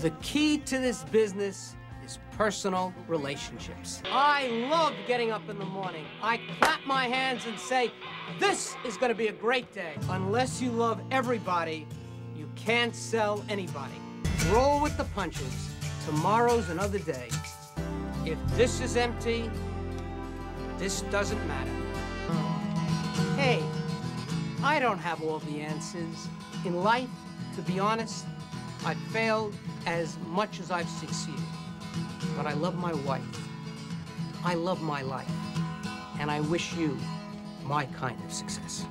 The key to this business is personal relationships. I love getting up in the morning. I clap my hands and say, this is gonna be a great day. Unless you love everybody, you can't sell anybody. Roll with the punches. Tomorrow's another day. If this is empty, this doesn't matter. Hey, I don't have all the answers. In life, to be honest, I've failed as much as I've succeeded. But I love my wife. I love my life. And I wish you my kind of success.